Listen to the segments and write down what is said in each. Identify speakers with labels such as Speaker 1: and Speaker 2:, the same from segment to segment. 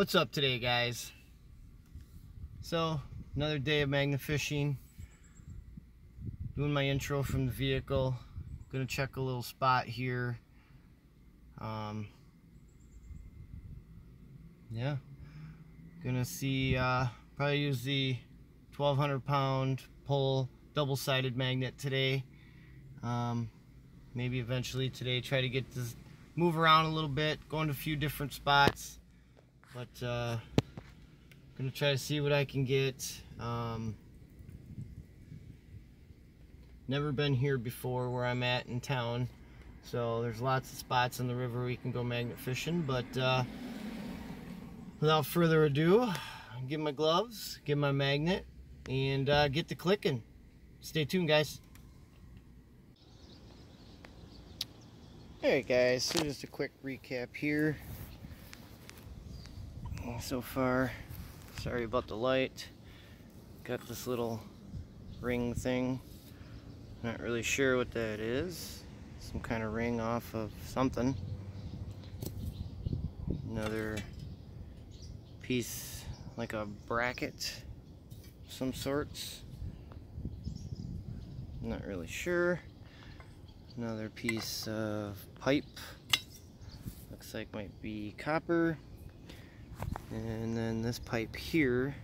Speaker 1: What's up today guys? So another day of magnet fishing. Doing my intro from the vehicle. Gonna check a little spot here. Um, yeah. Gonna see, uh, probably use the 1200 pound pole double-sided magnet today. Um, maybe eventually today try to get this move around a little bit, going to a few different spots. But uh, I'm gonna try to see what I can get. Um, never been here before where I'm at in town. So there's lots of spots on the river we can go magnet fishing. But uh, without further ado, get my gloves, get my magnet, and uh, get to clicking. Stay tuned, guys. Alright guys, so just a quick recap here so far. Sorry about the light. Got this little ring thing. Not really sure what that is. Some kind of ring off of something. Another piece like a bracket some sorts. Not really sure. Another piece of pipe. Looks like might be copper. And then this pipe here,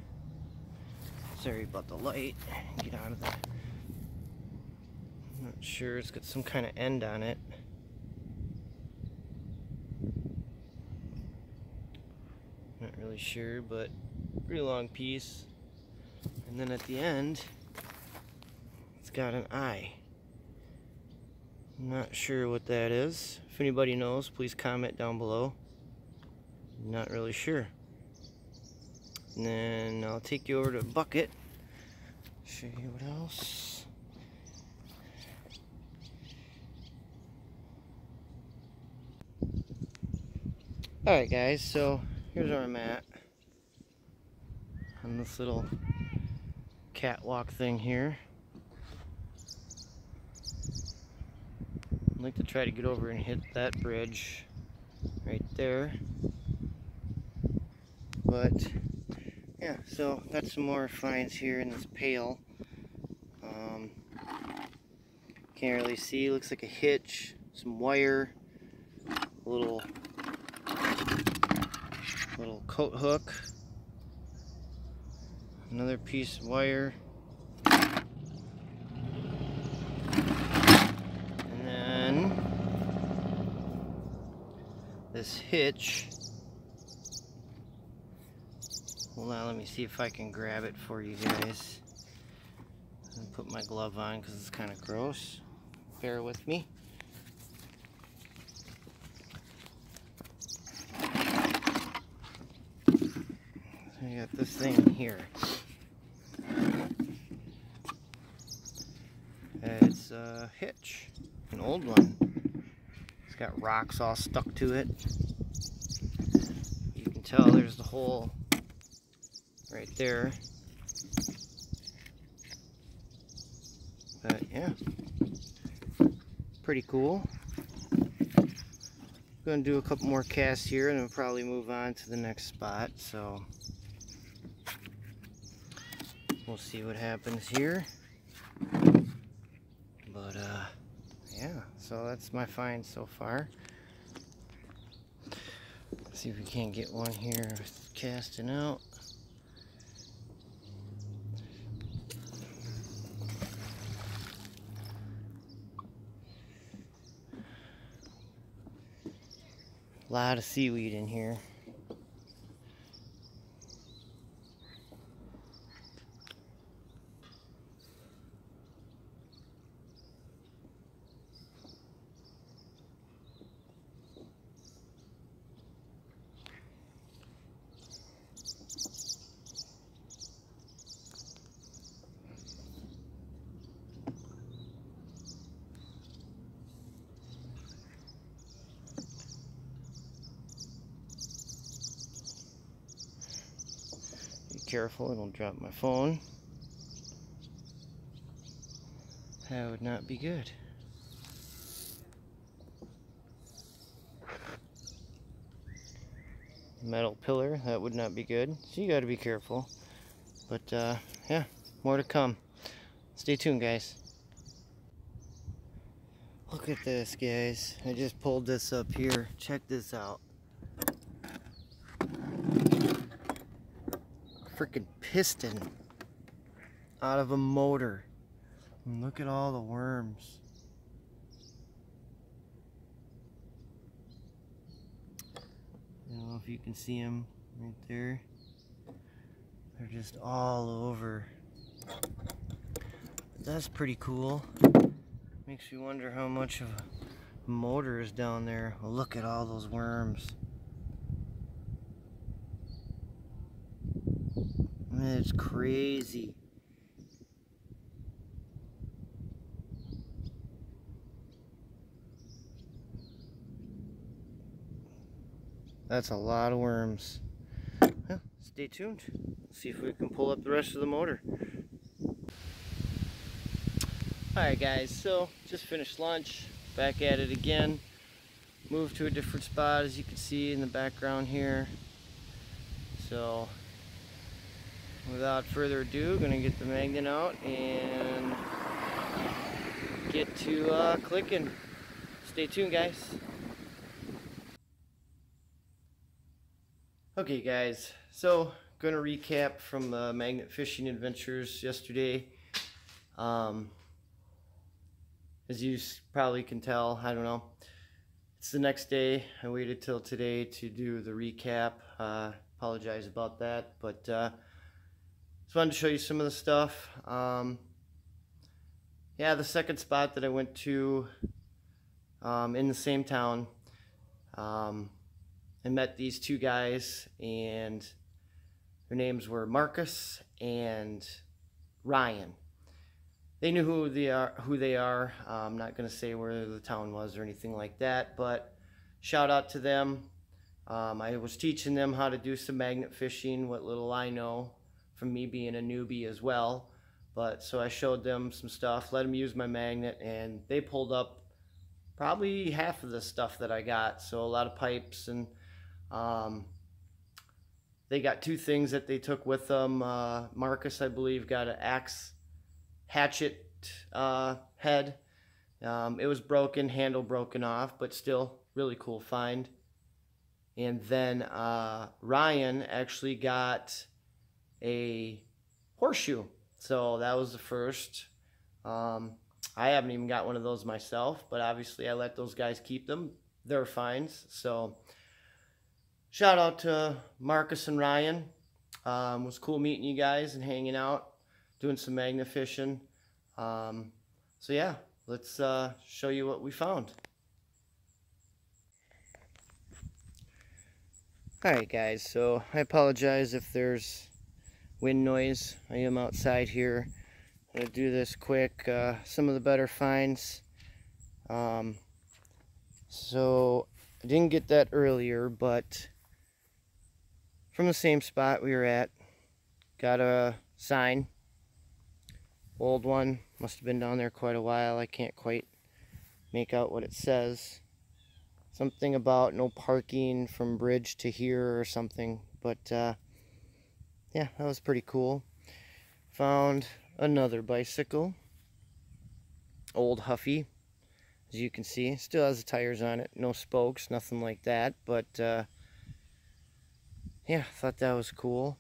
Speaker 1: sorry about the light, get out of that. Not sure, it's got some kind of end on it. Not really sure, but pretty long piece. And then at the end, it's got an eye. Not sure what that is. If anybody knows, please comment down below. Not really sure. And then I'll take you over to bucket. Show you what else. Alright guys, so here's where I'm at. On this little catwalk thing here. I'd like to try to get over and hit that bridge right there. But yeah, so got some more finds here in this pail. Um, can't really see, looks like a hitch, some wire, a little, little coat hook, another piece of wire, and then this hitch Hold on, let me see if I can grab it for you guys. And put my glove on because it's kind of gross. Bear with me. I got this thing here. It's a hitch, an old one. It's got rocks all stuck to it. You can tell there's the whole right there. But yeah, pretty cool. To do a couple more casts here and then probably move on to the next spot. So we'll see what happens here. But uh, yeah, so that's my find so far. see if we can't get one here casting out. Lot of seaweed in here. Careful, it'll drop my phone. That would not be good. metal pillar. That would not be good. So you got to be careful. But uh, yeah, more to come. Stay tuned, guys. Look at this, guys. I just pulled this up here. Check this out. Freaking piston out of a motor. And look at all the worms. I don't know if you can see them right there. They're just all over. That's pretty cool. Makes you wonder how much of a motor is down there. Well, look at all those worms. It's crazy. That's a lot of worms. Well, stay tuned. See if we can pull up the rest of the motor. Alright guys, so just finished lunch. Back at it again. Moved to a different spot as you can see in the background here. So without further ado, gonna get the magnet out and get to uh, clicking. Stay tuned guys. Okay guys, so gonna recap from the magnet fishing adventures yesterday. Um, as you probably can tell, I don't know, it's the next day. I waited till today to do the recap. Uh, apologize about that, but uh, wanted to show you some of the stuff. Um, yeah, the second spot that I went to um, in the same town, um, I met these two guys, and their names were Marcus and Ryan. They knew who they are. Who they are. I'm not going to say where the town was or anything like that, but shout out to them. Um, I was teaching them how to do some magnet fishing, what little I know from me being a newbie as well. But so I showed them some stuff, let them use my magnet, and they pulled up probably half of the stuff that I got. So a lot of pipes and um, they got two things that they took with them. Uh, Marcus, I believe, got an axe hatchet uh, head. Um, it was broken, handle broken off, but still really cool find. And then uh, Ryan actually got a horseshoe. So that was the first. Um, I haven't even got one of those myself, but obviously I let those guys keep them. They're fines. So shout out to Marcus and Ryan. Um, was cool meeting you guys and hanging out, doing some magnet fishing. Um, so yeah, let's uh, show you what we found. Alright guys, so I apologize if there's wind noise. I am outside here. I'm going to do this quick. Uh, some of the better finds. Um, so I didn't get that earlier, but from the same spot we were at. Got a sign. Old one. Must have been down there quite a while. I can't quite make out what it says. Something about no parking from bridge to here or something. But uh, yeah, that was pretty cool. Found another bicycle. Old Huffy. As you can see, still has the tires on it. No spokes, nothing like that. But uh, yeah, thought that was cool.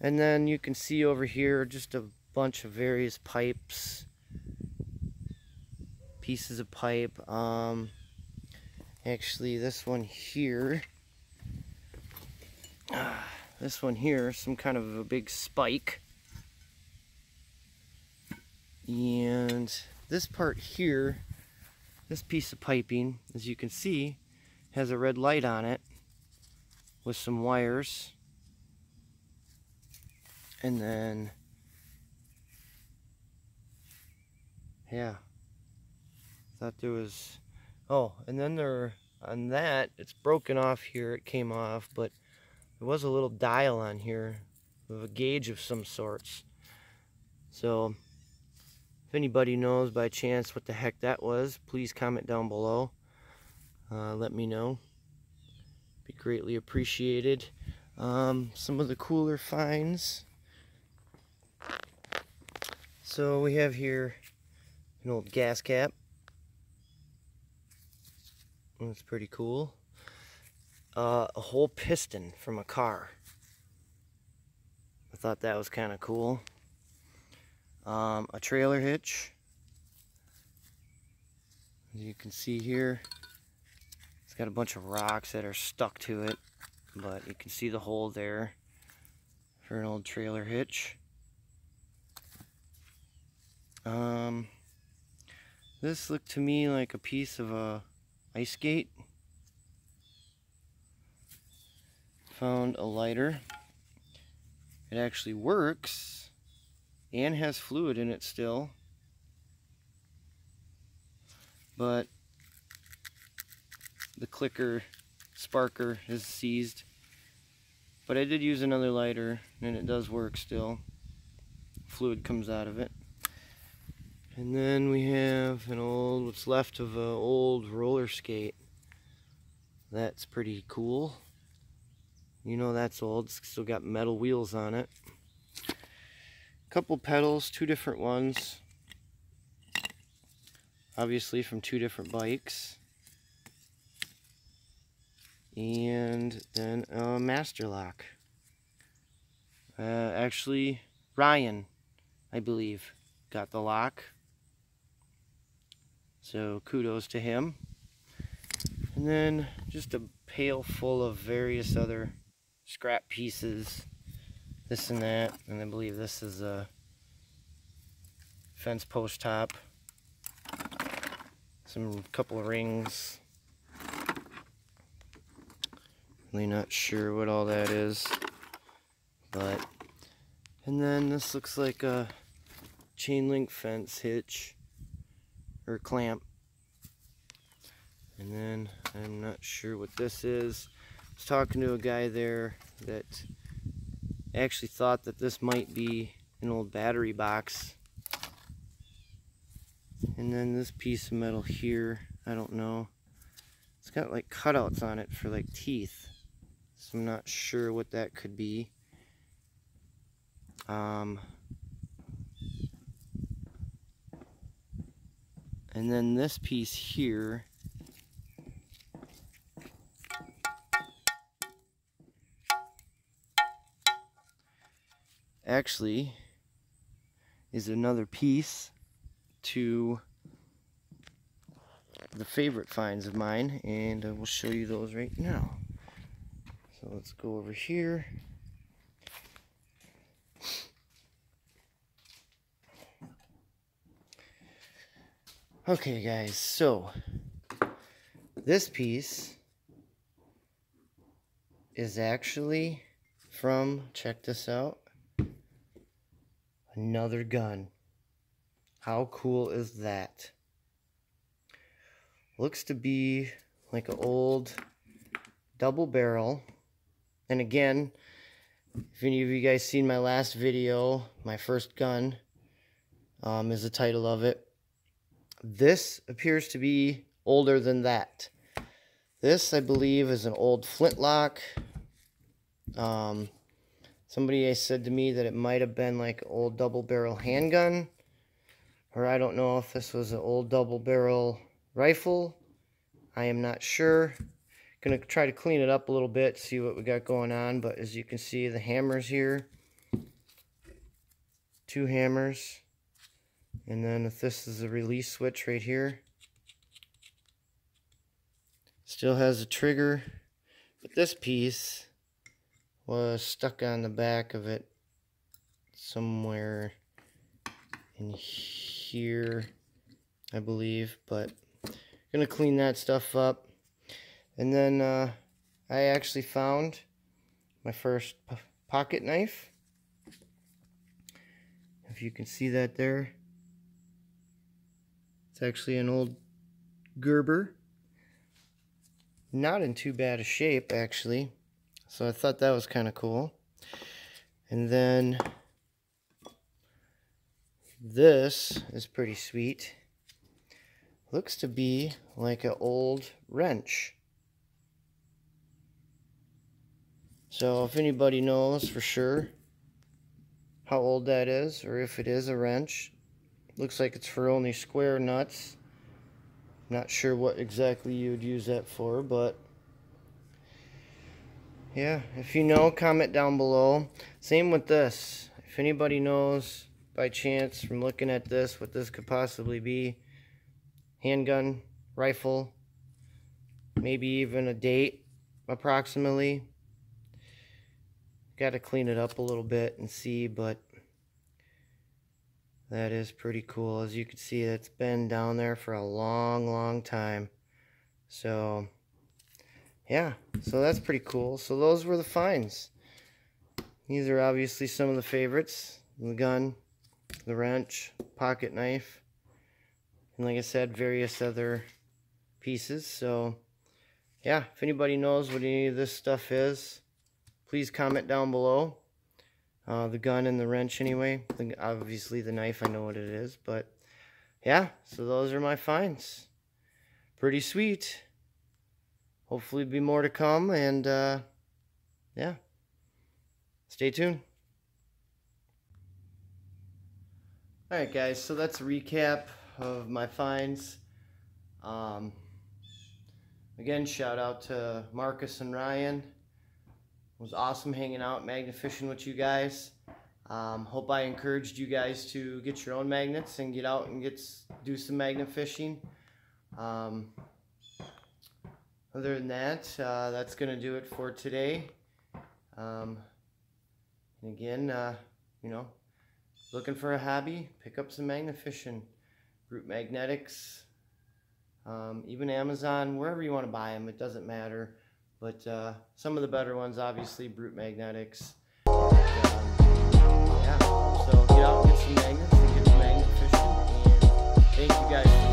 Speaker 1: And then you can see over here just a bunch of various pipes, pieces of pipe. Um, actually, this one here, uh, this one here, some kind of a big spike. And this part here, this piece of piping, as you can see, has a red light on it with some wires. And then yeah. Thought there was oh and then there on that it's broken off here. It came off but there was a little dial on here with a gauge of some sorts so if anybody knows by chance what the heck that was please comment down below uh, let me know be greatly appreciated. Um, some of the cooler finds. So we have here an old gas cap. That's pretty cool. Uh, a whole piston from a car. I thought that was kind of cool. Um, a trailer hitch. As you can see here, it's got a bunch of rocks that are stuck to it, but you can see the hole there for an old trailer hitch. Um, this looked to me like a piece of a ice skate. Found a lighter. It actually works and has fluid in it still. But the clicker sparker is seized. But I did use another lighter and it does work still. Fluid comes out of it. And then we have an old, what's left of an old roller skate. That's pretty cool. You know that's old, it's still got metal wheels on it. Couple pedals, two different ones. Obviously from two different bikes. And then a master lock. Uh, actually, Ryan, I believe, got the lock. So kudos to him. And then just a pail full of various other scrap pieces. This and that. And I believe this is a fence post top. Some couple of rings. Really not sure what all that is. But and then this looks like a chain link fence hitch or clamp. And then I'm not sure what this is. Was talking to a guy there that actually thought that this might be an old battery box. And then this piece of metal here, I don't know. It's got like cutouts on it for like teeth. So I'm not sure what that could be. Um, And then this piece here actually is another piece to the favorite finds of mine and I will show you those right now. So let's go over here. Okay guys, so this piece is actually from, check this out, another gun. How cool is that? Looks to be like an old double barrel. And again, if any of you guys seen my last video, my first gun um, is the title of it. This appears to be older than that. This, I believe, is an old flintlock. Um, somebody said to me that it might have been like old double barrel handgun. Or I don't know if this was an old double barrel rifle. I am not sure. Gonna try to clean it up a little bit, see what we got going on. But as you can see, the hammers here. Two hammers. And then if this is a release switch right here, still has a trigger, but this piece was stuck on the back of it somewhere in here, I believe, but gonna clean that stuff up. And then uh, I actually found my first pocket knife. If you can see that there. It's actually an old Gerber. Not in too bad a shape, actually. So I thought that was kind of cool. And then this is pretty sweet. Looks to be like an old wrench. So if anybody knows for sure how old that is, or if it is a wrench, looks like it's for only square nuts. Not sure what exactly you'd use that for, but yeah, if you know, comment down below. Same with this. If anybody knows by chance from looking at this what this could possibly be, handgun, rifle, maybe even a date approximately. Got to clean it up a little bit and see, but that is pretty cool. As you can see, it's been down there for a long, long time. So, yeah, so that's pretty cool. So those were the finds. These are obviously some of the favorites. The gun, the wrench, pocket knife, and like I said, various other pieces. So, yeah, if anybody knows what any of this stuff is, please comment down below. Uh, the gun and the wrench anyway. The, obviously the knife, I know what it is. But yeah, so those are my finds. Pretty sweet. Hopefully be more to come. And uh, yeah, stay tuned. Alright guys, so that's a recap of my finds. Um, again, shout out to Marcus and Ryan was awesome hanging out magnet fishing with you guys. Um, hope I encouraged you guys to get your own magnets and get out and get do some magnet fishing. Um, other than that, uh, that's going to do it for today. Um, and again, uh, you know, looking for a hobby, pick up some magnet fishing. Brute Magnetics, um, even Amazon, wherever you want to buy them, it doesn't matter. But uh, some of the better ones, obviously, Brute Magnetics. um, yeah, so get out and get some magnets and get some magnet fishing. And thank you guys